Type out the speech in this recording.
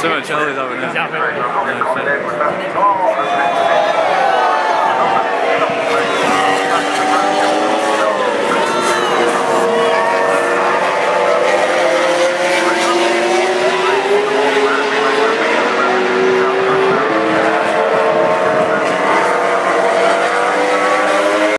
so much older than I